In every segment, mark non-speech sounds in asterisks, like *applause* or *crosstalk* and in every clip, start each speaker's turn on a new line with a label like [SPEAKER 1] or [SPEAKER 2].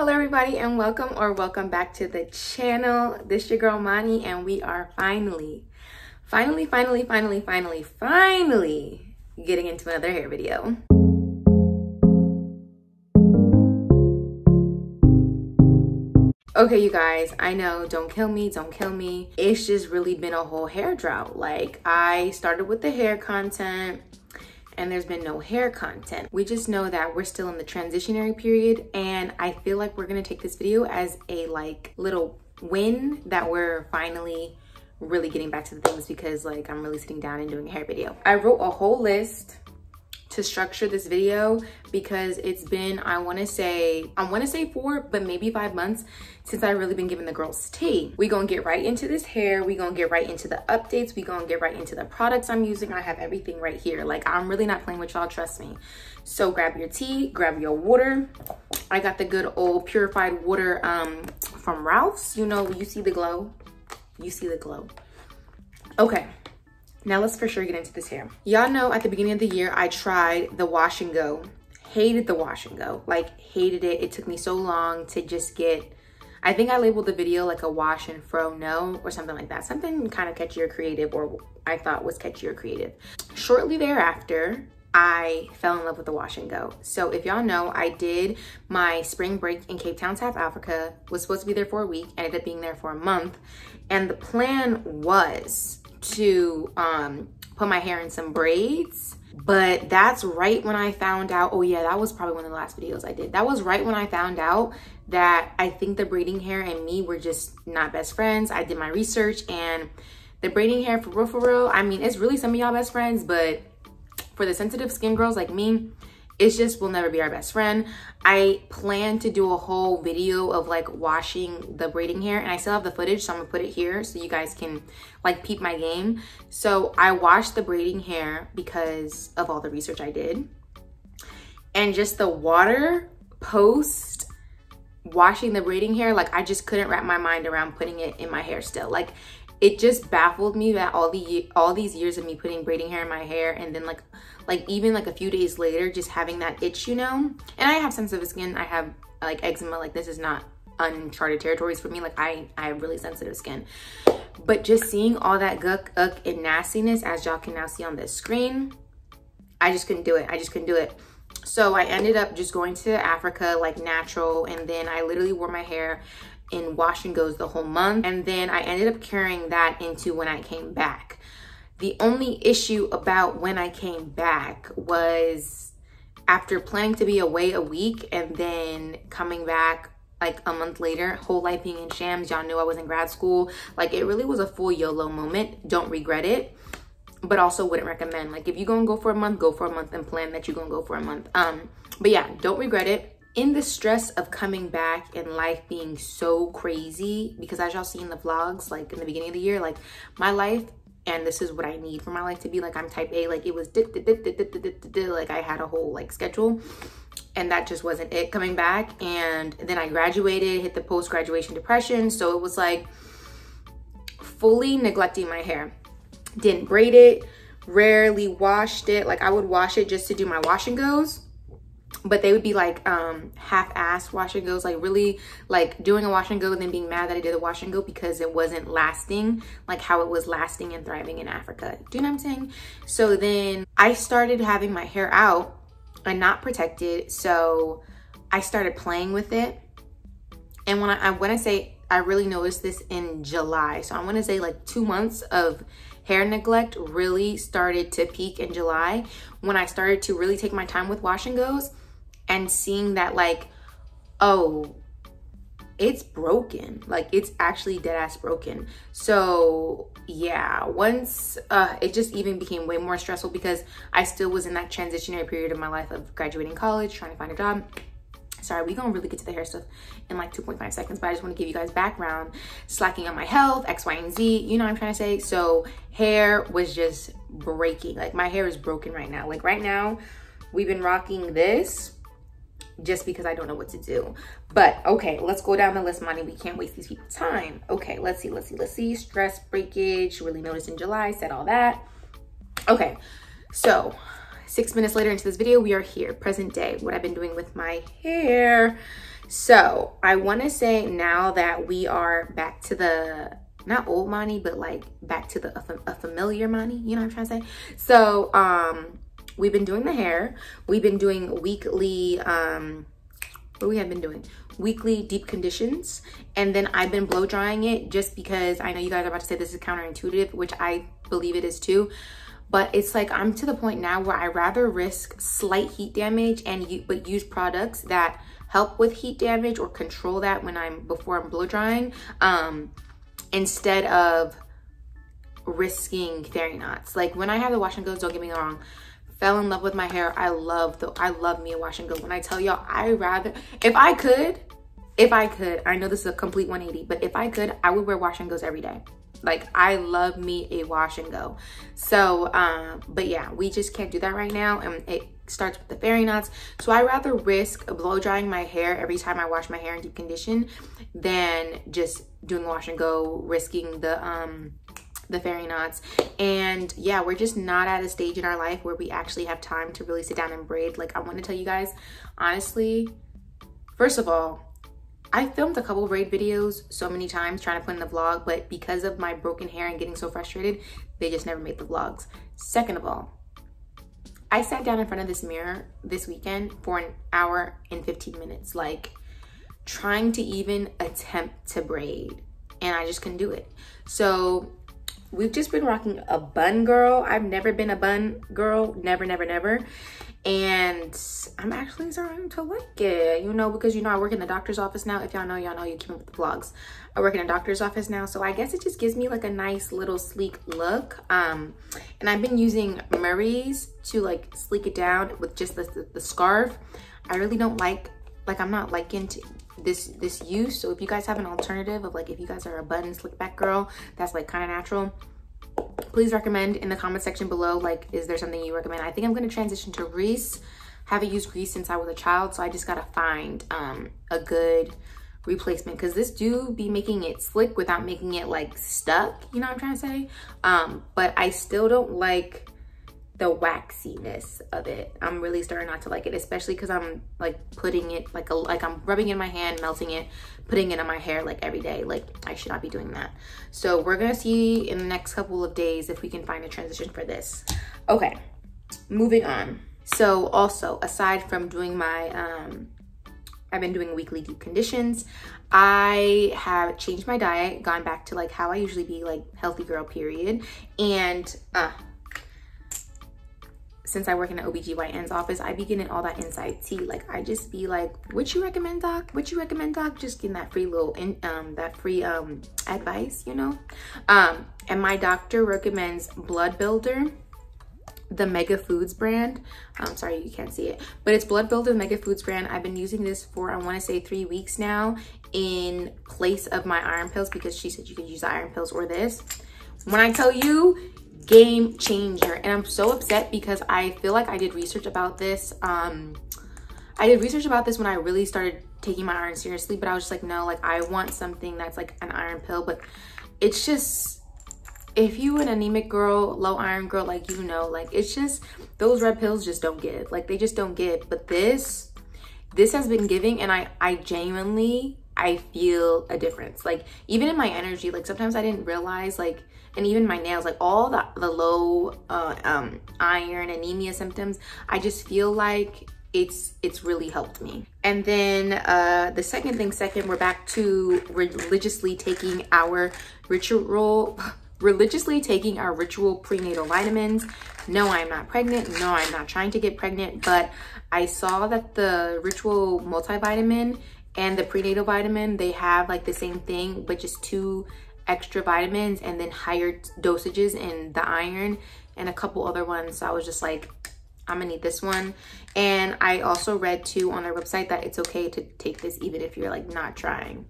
[SPEAKER 1] Hello everybody and welcome or welcome back to the channel. This is your girl Mani and we are finally, finally, finally, finally, finally, finally getting into another hair video. Okay, you guys, I know, don't kill me, don't kill me. It's just really been a whole hair drought. Like, I started with the hair content, and there's been no hair content. We just know that we're still in the transitionary period and I feel like we're gonna take this video as a like little win that we're finally really getting back to the things because like I'm really sitting down and doing a hair video. I wrote a whole list to structure this video because it's been, I wanna say, I wanna say four, but maybe five months since I've really been giving the girls tea. We gonna get right into this hair. We gonna get right into the updates. We gonna get right into the products I'm using. I have everything right here. Like I'm really not playing with y'all, trust me. So grab your tea, grab your water. I got the good old purified water um, from Ralph's. You know, you see the glow, you see the glow. Okay, now let's for sure get into this hair. Y'all know at the beginning of the year, I tried the wash and go. Hated the wash and go, like hated it. It took me so long to just get, I think I labeled the video like a wash and fro no or something like that. Something kind of catchy or creative or I thought was catchy or creative. Shortly thereafter, I fell in love with the wash and go. So if y'all know, I did my spring break in Cape Town, South Africa, was supposed to be there for a week, ended up being there for a month. And the plan was to um, put my hair in some braids. But that's right when I found out, oh yeah, that was probably one of the last videos I did. That was right when I found out that I think the braiding hair and me were just not best friends. I did my research and the braiding hair for real, for real, I mean, it's really some of y'all best friends, but for the sensitive skin girls like me, it's just will never be our best friend. I plan to do a whole video of like washing the braiding hair and I still have the footage so I'm gonna put it here so you guys can like peep my game. So I washed the braiding hair because of all the research I did. And just the water post washing the braiding hair, like I just couldn't wrap my mind around putting it in my hair still. Like it just baffled me that all the all these years of me putting braiding hair in my hair and then like like even like a few days later just having that itch you know? And i have sensitive skin. I have like eczema. Like this is not uncharted territories for me. Like i i have really sensitive skin. But just seeing all that guck uck and nastiness as y'all can now see on this screen i just couldn't do it. I just couldn't do it. So i ended up just going to africa like natural. And then i literally wore my hair in wash and goes the whole month. And then I ended up carrying that into when I came back. The only issue about when I came back was after planning to be away a week and then coming back like a month later, whole life being in shams, y'all knew I was in grad school. Like it really was a full YOLO moment. Don't regret it, but also wouldn't recommend. Like if you're gonna go for a month, go for a month and plan that you're gonna go for a month. Um, but yeah, don't regret it in the stress of coming back and life being so crazy, because as y'all see in the vlogs, like in the beginning of the year, like my life, and this is what I need for my life to be, like I'm type A, like it was, like I had a whole like schedule and that just wasn't it coming back. And then I graduated, hit the post-graduation depression. So it was like fully neglecting my hair. Didn't braid it, rarely washed it. Like I would wash it just to do my wash and goes but they would be like um half-ass wash and goes like really like doing a wash and go and then being mad that i did a wash and go because it wasn't lasting like how it was lasting and thriving in africa. Do you know what i'm saying? So then i started having my hair out and not protected. So i started playing with it. And when i, I when i say i really noticed this in july so i want to say like two months of hair neglect really started to peak in July when I started to really take my time with wash and goes and seeing that like, oh, it's broken. Like it's actually dead ass broken. So yeah, once uh, it just even became way more stressful because I still was in that transitionary period of my life of graduating college, trying to find a job. Sorry, we gonna really get to the hair stuff in like 2.5 seconds, but I just wanna give you guys background, slacking on my health, X, Y, and Z, you know what I'm trying to say? So hair was just breaking. Like my hair is broken right now. Like right now, we've been rocking this just because I don't know what to do. But okay, let's go down the list, Mani. We can't waste these people's time. Okay, let's see, let's see, let's see. Stress breakage, really noticed in July, said all that. Okay, so six minutes later into this video, we are here, present day, what I've been doing with my hair. So I want to say now that we are back to the not old money, but like back to the a familiar money. You know what I'm trying to say? So um, we've been doing the hair. We've been doing weekly. Um, what we have been doing? Weekly deep conditions, and then I've been blow drying it just because I know you guys are about to say this is counterintuitive, which I believe it is too but it's like I'm to the point now where I rather risk slight heat damage and but use products that help with heat damage or control that when I'm before I'm blow drying um, instead of risking fairy knots. Like when I have the wash and goes, don't get me wrong, fell in love with my hair. I love the I love me a wash and go. When I tell y'all, I rather if I could, if I could, I know this is a complete 180, but if I could, I would wear wash and goes every day. Like I love me a wash and go. So, um, but yeah, we just can't do that right now. And it starts with the fairy knots. So I rather risk blow drying my hair every time I wash my hair in deep condition than just doing wash and go, risking the, um, the fairy knots. And yeah, we're just not at a stage in our life where we actually have time to really sit down and braid. Like I want to tell you guys, honestly, first of all, I filmed a couple braid videos so many times trying to put in the vlog, but because of my broken hair and getting so frustrated, they just never made the vlogs. Second of all, I sat down in front of this mirror this weekend for an hour and 15 minutes, like trying to even attempt to braid, and I just couldn't do it. So we've just been rocking a bun girl. I've never been a bun girl, never, never, never and I'm actually starting to like it, you know, because, you know, I work in the doctor's office now. If y'all know, y'all know you keep up with the vlogs. I work in a doctor's office now, so I guess it just gives me like a nice little sleek look. Um, and I've been using Murray's to like sleek it down with just the, the, the scarf. I really don't like, like I'm not liking to this this use. So if you guys have an alternative of like if you guys are a button slick back girl that's like kind of natural please recommend in the comment section below like is there something you recommend? I think i'm going to transition to grease haven't used grease since i was a child so i just gotta find um, a good replacement. Because this do be making it slick without making it like stuck you know what i'm trying to say? Um, but i still don't like the waxiness of it. I'm really starting not to like it, especially because I'm like putting it like a like I'm rubbing in my hand, melting it, putting it on my hair like every day. Like I should not be doing that. So we're gonna see in the next couple of days if we can find a transition for this. Okay, moving on. So also aside from doing my um I've been doing weekly deep conditions. I have changed my diet, gone back to like how I usually be like healthy girl period. And uh since I work in the OBGYN's office, I be getting all that inside tea. Like I just be like, what you recommend, doc? What you recommend, doc? Just getting that free little, in, um, that free um, advice, you know? Um, and my doctor recommends Blood Builder, the Mega Foods brand. I'm sorry, you can't see it, but it's Blood Builder Mega Foods brand. I've been using this for, I wanna say three weeks now in place of my iron pills because she said you could use iron pills or this. When I tell you, game changer. And i'm so upset because i feel like i did research about this um i did research about this when i really started taking my iron seriously but i was just like no like i want something that's like an iron pill but it's just if you an anemic girl low iron girl like you know like it's just those red pills just don't give like they just don't give but this this has been giving and i i genuinely i feel a difference like even in my energy like sometimes i didn't realize like and even my nails, like all the, the low uh, um, iron anemia symptoms, I just feel like it's it's really helped me. And then uh, the second thing, second, we're back to religiously taking our ritual, *laughs* religiously taking our ritual prenatal vitamins. No, I'm not pregnant. No, I'm not trying to get pregnant, but I saw that the ritual multivitamin and the prenatal vitamin, they have like the same thing, but just two extra vitamins and then higher dosages in the iron and a couple other ones. So I was just like, I'm gonna need this one. And I also read too on their website that it's okay to take this even if you're like not trying.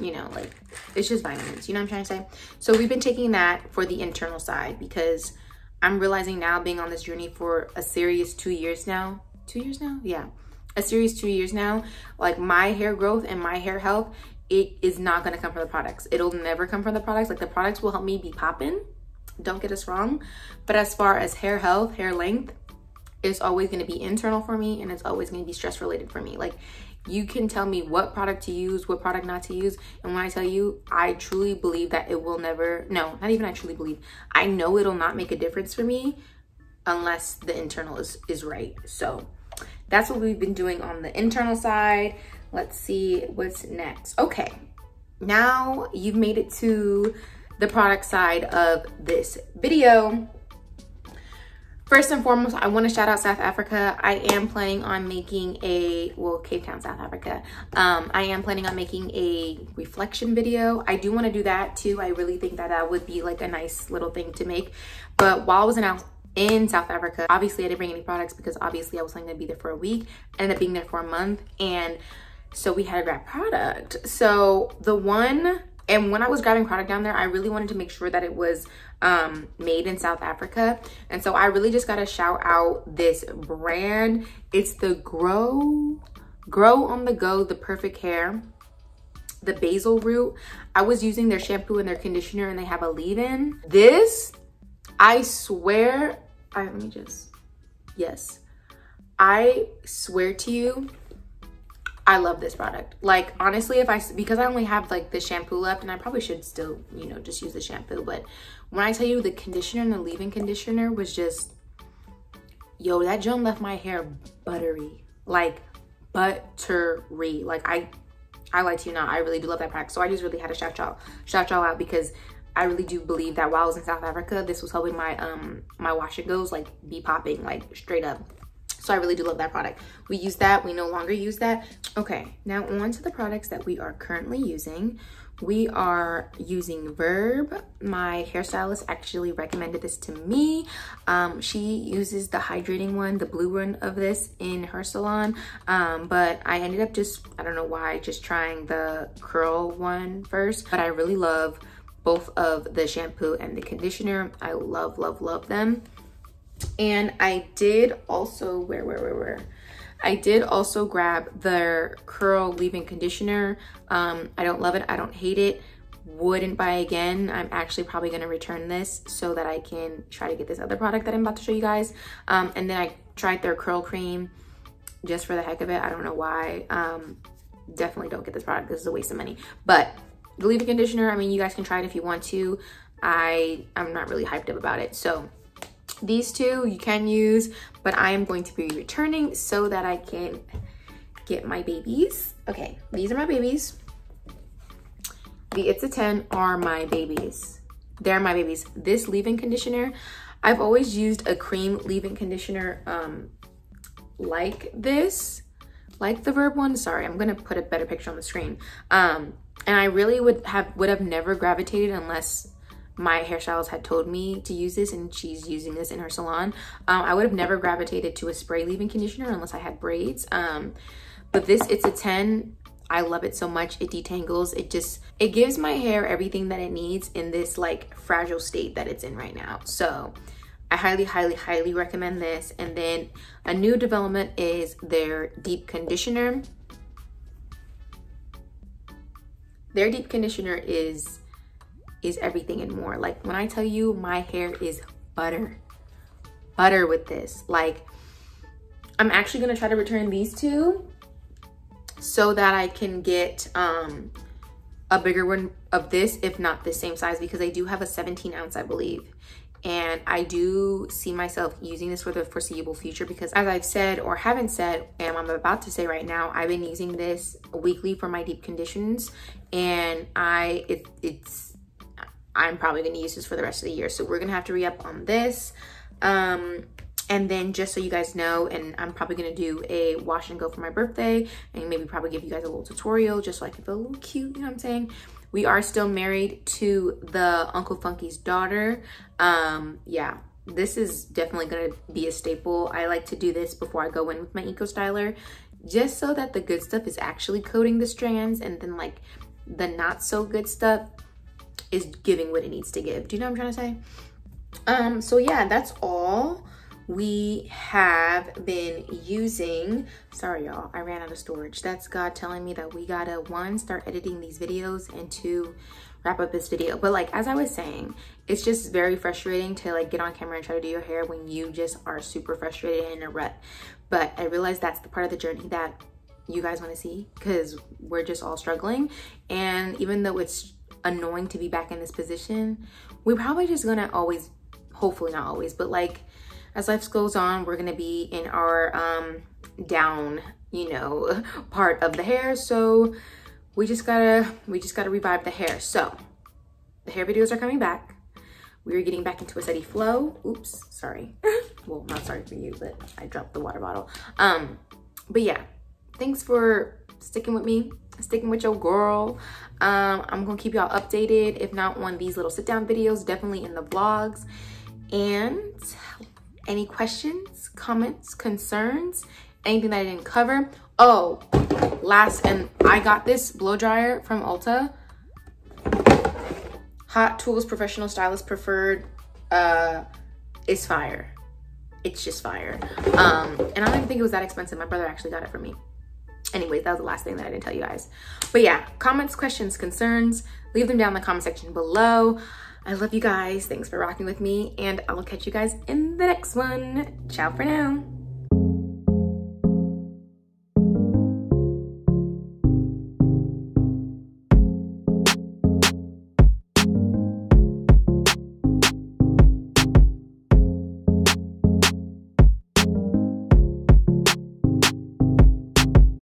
[SPEAKER 1] You know, like it's just vitamins, you know what I'm trying to say? So we've been taking that for the internal side because I'm realizing now being on this journey for a serious two years now. Two years now? Yeah. A serious two years now. Like my hair growth and my hair health it is not going to come from the products. It'll never come from the products. Like the products will help me be popping. Don't get us wrong. But as far as hair health, hair length, it's always going to be internal for me and it's always going to be stress related for me. Like You can tell me what product to use, what product not to use. And when I tell you, I truly believe that it will never, no, not even I truly believe. I know it'll not make a difference for me unless the internal is, is right. So that's what we've been doing on the internal side. Let's see what's next. Okay, now you've made it to the product side of this video. First and foremost, I want to shout out South Africa. I am planning on making a, well, Cape Town, South Africa. Um, I am planning on making a reflection video. I do want to do that too. I really think that that would be like a nice little thing to make. But while I was in, in South Africa, obviously I didn't bring any products because obviously I was only going to be there for a week. Ended up being there for a month. And so we had to grab product. So the one and when I was grabbing product down there, I really wanted to make sure that it was um, made in South Africa. And so I really just got to shout out this brand. It's the Grow, Grow on the Go, the perfect hair, the basil root. I was using their shampoo and their conditioner and they have a leave-in. This, I swear, I, let me just, yes. I swear to you, I love this product. Like honestly, if I, because I only have like the shampoo left and I probably should still, you know, just use the shampoo. But when I tell you the conditioner and the leave-in conditioner was just, yo, that Joan left my hair buttery, like buttery. Like I, I like to you not, I really do love that product. So I just really had to shout y'all, shout y'all out because I really do believe that while I was in South Africa, this was helping my, um, my wash and goes like be popping like straight up. So I really do love that product. We use that, we no longer use that. Okay, now on to the products that we are currently using. We are using Verb. My hairstylist actually recommended this to me. Um, she uses the hydrating one, the blue one of this in her salon. Um, but I ended up just, I don't know why, just trying the curl one first. But I really love both of the shampoo and the conditioner. I love, love, love them. And I did also, where, where, where, where? I did also grab their curl leave-in conditioner. Um, I don't love it. I don't hate it. Wouldn't buy again. I'm actually probably to return this so that I can try to get this other product that I'm about to show you guys. Um, and then I tried their curl cream just for the heck of it. I don't know why. Um, definitely don't get this product. This is a waste of money. But the leave-in conditioner, I mean, you guys can try it if you want to. I, I'm not really hyped up about it. So these two you can use, but I am going to be returning so that I can get my babies. Okay, these are my babies. The It's a 10 are my babies. They're my babies. This leave-in conditioner, I've always used a cream leave-in conditioner um, like this, like the Verb one. Sorry, I'm gonna put a better picture on the screen. Um, and I really would have would have never gravitated unless my hairstylist had told me to use this and she's using this in her salon. Um, I would have never gravitated to a spray leave-in conditioner unless I had braids. Um, but this, it's a 10. I love it so much. It detangles. It just, it gives my hair everything that it needs in this like fragile state that it's in right now. So I highly, highly, highly recommend this. And then a new development is their deep conditioner. Their deep conditioner is is everything and more. Like when I tell you my hair is butter, butter with this. Like I'm actually gonna try to return these two so that I can get um, a bigger one of this, if not the same size, because I do have a 17 ounce, I believe. And I do see myself using this for the foreseeable future because as I've said or haven't said, and I'm about to say right now, I've been using this weekly for my deep conditions and I, it, it's, I'm probably to use this for the rest of the year. So we're to have to re-up on this. Um, and then just so you guys know, and I'm probably to do a wash and go for my birthday and maybe probably give you guys a little tutorial just so I can feel a little cute, you know what I'm saying? We are still married to the Uncle Funky's daughter. Um, yeah, this is definitely to be a staple. I like to do this before I go in with my Eco Styler just so that the good stuff is actually coating the strands and then like the not so good stuff is giving what it needs to give. Do you know what I'm trying to say? Um, so yeah, that's all we have been using. Sorry, y'all, I ran out of storage. That's God telling me that we gotta, one, start editing these videos and two, wrap up this video. But like, as I was saying, it's just very frustrating to like get on camera and try to do your hair when you just are super frustrated and in a rut. But I realize that's the part of the journey that you guys want to see because we're just all struggling. And even though it's annoying to be back in this position, we're probably just gonna always, hopefully not always, but like as life goes on, we're gonna be in our um, down, you know, *laughs* part of the hair. So we just gotta, we just gotta revive the hair. So the hair videos are coming back. We are getting back into a steady flow. Oops, sorry. *laughs* well, not sorry for you, but I dropped the water bottle. Um, but yeah, thanks for sticking with me, sticking with your girl. Um, I'm gonna keep y'all updated, if not on these little sit down videos, definitely in the vlogs. And any questions, comments, concerns, anything that I didn't cover. Oh, last, and I got this blow dryer from Ulta. Hot Tools Professional Stylist Preferred uh, is fire. It's just fire. Um, and I don't even think it was that expensive. My brother actually got it for me. Anyways, that was the last thing that I didn't tell you guys. But yeah, comments, questions, concerns, leave them down in the comment section below. I love you guys. Thanks for rocking with me, and I will catch you guys in the next one. Ciao for now.